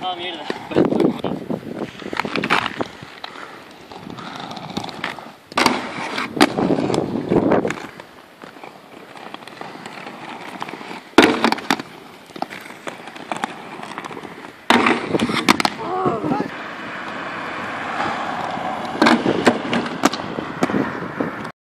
Ah, mierda.